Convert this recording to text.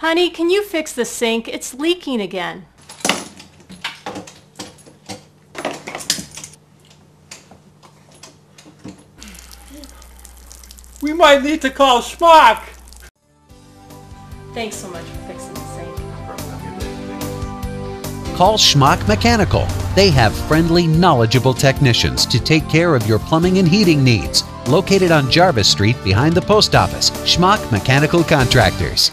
Honey, can you fix the sink? It's leaking again. We might need to call Schmolck. Thanks so much for fixing the sink. Call Schmolck Mechanical. They have friendly, knowledgeable technicians to take care of your plumbing and heating needs. Located on Jarvis Street behind the post office, Schmolck Mechanical Contractors.